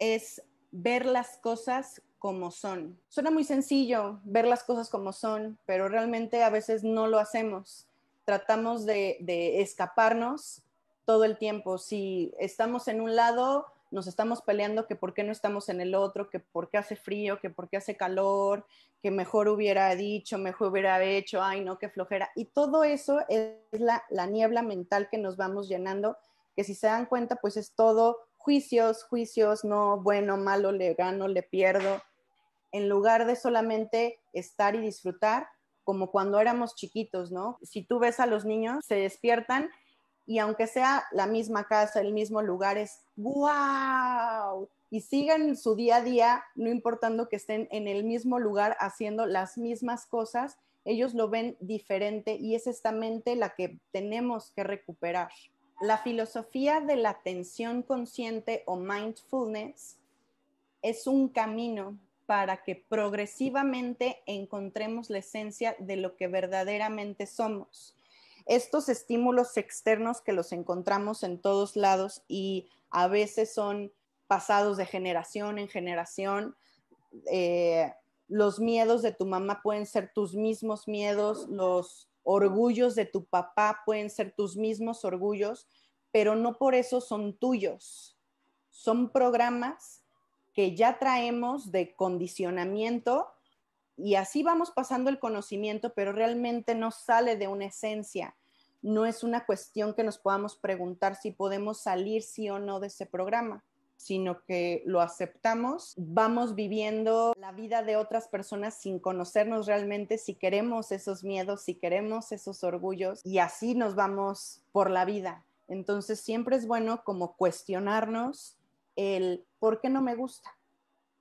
es ver las cosas como son. Suena muy sencillo ver las cosas como son, pero realmente a veces no lo hacemos. Tratamos de, de escaparnos todo el tiempo. Si estamos en un lado, nos estamos peleando que por qué no estamos en el otro, que por qué hace frío, que por qué hace calor, que mejor hubiera dicho, mejor hubiera hecho, ay no, qué flojera. Y todo eso es la, la niebla mental que nos vamos llenando, que si se dan cuenta, pues es todo juicios, juicios, no, bueno, malo, le gano, le pierdo, en lugar de solamente estar y disfrutar como cuando éramos chiquitos, ¿no? Si tú ves a los niños, se despiertan y aunque sea la misma casa, el mismo lugar, es wow. Y sigan su día a día, no importando que estén en el mismo lugar haciendo las mismas cosas, ellos lo ven diferente y es esta mente la que tenemos que recuperar. La filosofía de la atención consciente o mindfulness es un camino para que progresivamente encontremos la esencia de lo que verdaderamente somos estos estímulos externos que los encontramos en todos lados y a veces son pasados de generación en generación. Eh, los miedos de tu mamá pueden ser tus mismos miedos, los orgullos de tu papá pueden ser tus mismos orgullos, pero no por eso son tuyos. Son programas que ya traemos de condicionamiento y así vamos pasando el conocimiento, pero realmente no sale de una esencia. No es una cuestión que nos podamos preguntar si podemos salir sí o no de ese programa, sino que lo aceptamos, vamos viviendo la vida de otras personas sin conocernos realmente, si queremos esos miedos, si queremos esos orgullos, y así nos vamos por la vida. Entonces siempre es bueno como cuestionarnos el por qué no me gusta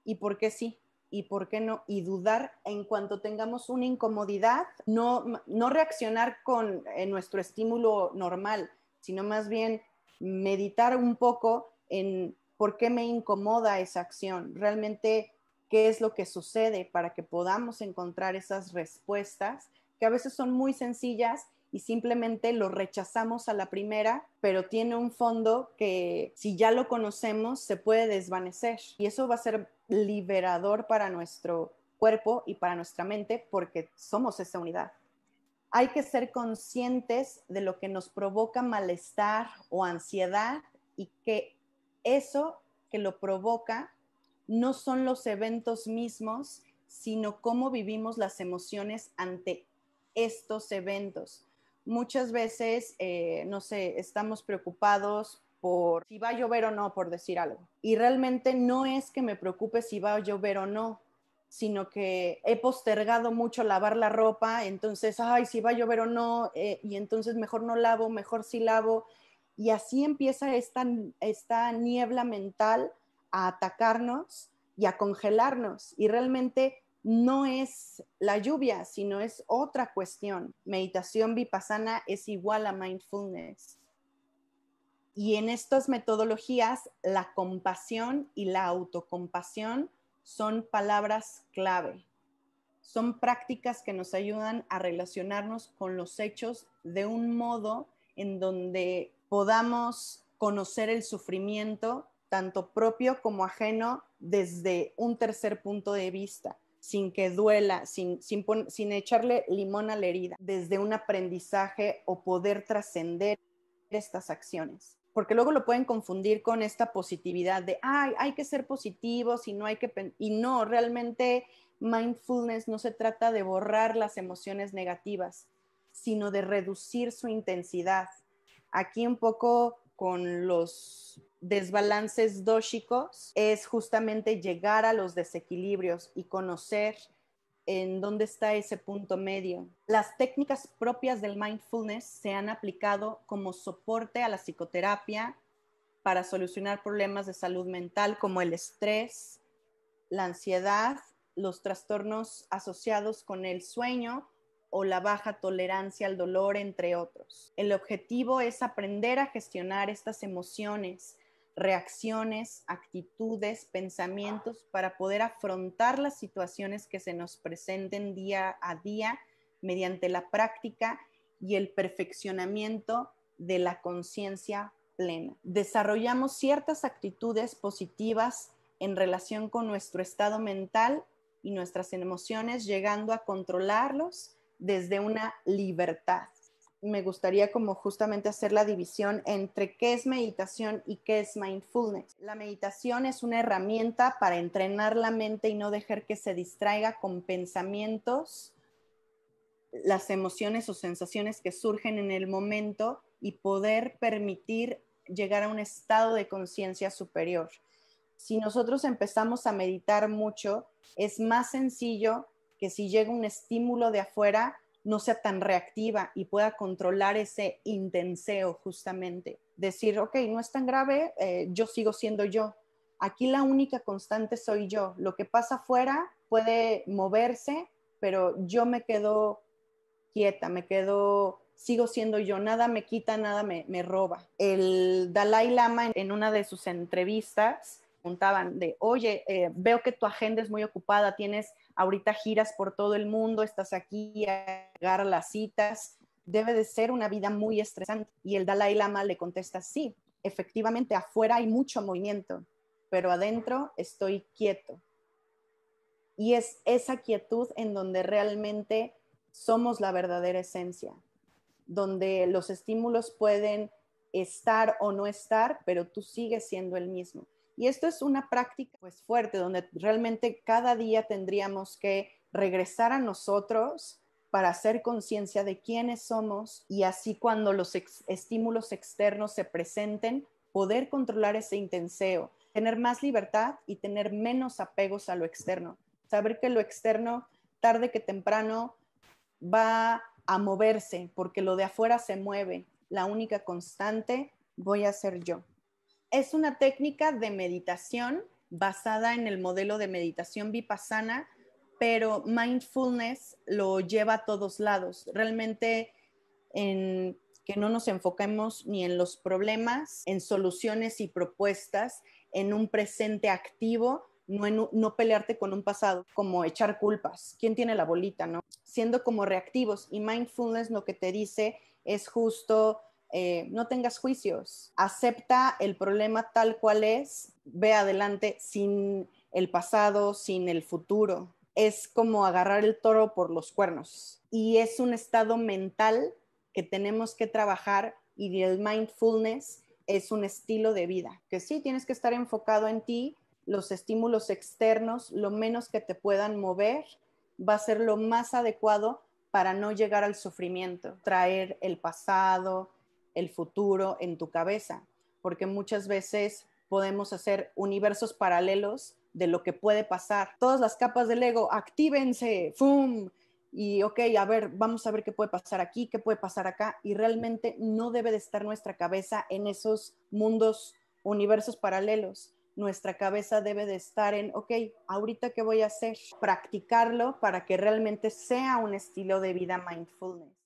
y por qué sí y por qué no, y dudar en cuanto tengamos una incomodidad, no, no reaccionar con nuestro estímulo normal, sino más bien meditar un poco en por qué me incomoda esa acción, realmente qué es lo que sucede para que podamos encontrar esas respuestas que a veces son muy sencillas y simplemente lo rechazamos a la primera, pero tiene un fondo que si ya lo conocemos se puede desvanecer y eso va a ser liberador para nuestro cuerpo y para nuestra mente porque somos esa unidad. Hay que ser conscientes de lo que nos provoca malestar o ansiedad y que eso que lo provoca no son los eventos mismos, sino cómo vivimos las emociones ante estos eventos muchas veces, eh, no sé, estamos preocupados por si va a llover o no, por decir algo. Y realmente no es que me preocupe si va a llover o no, sino que he postergado mucho lavar la ropa, entonces, ay, si va a llover o no, eh, y entonces mejor no lavo, mejor sí lavo. Y así empieza esta, esta niebla mental a atacarnos y a congelarnos. Y realmente no es la lluvia, sino es otra cuestión. Meditación vipassana es igual a mindfulness. Y en estas metodologías, la compasión y la autocompasión son palabras clave. Son prácticas que nos ayudan a relacionarnos con los hechos de un modo en donde podamos conocer el sufrimiento, tanto propio como ajeno, desde un tercer punto de vista sin que duela, sin, sin, echarle limón a la herida, desde un aprendizaje o poder trascender estas acciones. Porque luego lo pueden confundir con esta positividad de, ay, hay que ser positivos y no hay que... Y no, realmente mindfulness no se trata de borrar las emociones negativas, sino de reducir su intensidad. Aquí un poco con los desbalances dóxicos es justamente llegar a los desequilibrios y conocer en dónde está ese punto medio. Las técnicas propias del mindfulness se han aplicado como soporte a la psicoterapia para solucionar problemas de salud mental como el estrés, la ansiedad, los trastornos asociados con el sueño o la baja tolerancia al dolor, entre otros. El objetivo es aprender a gestionar estas emociones, reacciones, actitudes, pensamientos para poder afrontar las situaciones que se nos presenten día a día mediante la práctica y el perfeccionamiento de la conciencia plena. Desarrollamos ciertas actitudes positivas en relación con nuestro estado mental y nuestras emociones, llegando a controlarlos desde una libertad. Me gustaría como justamente hacer la división entre qué es meditación y qué es mindfulness. La meditación es una herramienta para entrenar la mente y no dejar que se distraiga con pensamientos, las emociones o sensaciones que surgen en el momento y poder permitir llegar a un estado de conciencia superior. Si nosotros empezamos a meditar mucho, es más sencillo que si llega un estímulo de afuera, no sea tan reactiva y pueda controlar ese intenseo justamente. Decir, ok, no es tan grave, eh, yo sigo siendo yo. Aquí la única constante soy yo. Lo que pasa afuera puede moverse, pero yo me quedo quieta, me quedo, sigo siendo yo, nada me quita, nada me, me roba. El Dalai Lama en una de sus entrevistas preguntaban de, oye, eh, veo que tu agenda es muy ocupada, tienes ahorita giras por todo el mundo, estás aquí a llegar las citas, debe de ser una vida muy estresante. Y el Dalai Lama le contesta, sí, efectivamente, afuera hay mucho movimiento, pero adentro estoy quieto. Y es esa quietud en donde realmente somos la verdadera esencia, donde los estímulos pueden estar o no estar, pero tú sigues siendo el mismo. Y esto es una práctica pues fuerte, donde realmente cada día tendríamos que regresar a nosotros para hacer conciencia de quiénes somos y así cuando los estímulos externos se presenten, poder controlar ese intenseo, tener más libertad y tener menos apegos a lo externo. Saber que lo externo, tarde que temprano, va a moverse porque lo de afuera se mueve. La única constante voy a ser yo. Es una técnica de meditación basada en el modelo de meditación vipassana, pero mindfulness lo lleva a todos lados. Realmente en que no nos enfoquemos ni en los problemas, en soluciones y propuestas, en un presente activo, no, no pelearte con un pasado, como echar culpas. ¿Quién tiene la bolita, no? Siendo como reactivos. Y mindfulness lo que te dice es justo eh, no tengas juicios, acepta el problema tal cual es, ve adelante sin el pasado, sin el futuro. Es como agarrar el toro por los cuernos y es un estado mental que tenemos que trabajar y el mindfulness es un estilo de vida, que sí tienes que estar enfocado en ti, los estímulos externos, lo menos que te puedan mover, va a ser lo más adecuado para no llegar al sufrimiento, traer el pasado, el futuro en tu cabeza, porque muchas veces podemos hacer universos paralelos de lo que puede pasar. Todas las capas del ego, actívense, ¡fum! Y ok, a ver, vamos a ver qué puede pasar aquí, qué puede pasar acá. Y realmente no debe de estar nuestra cabeza en esos mundos, universos paralelos. Nuestra cabeza debe de estar en, ok, ahorita qué voy a hacer, practicarlo para que realmente sea un estilo de vida mindfulness.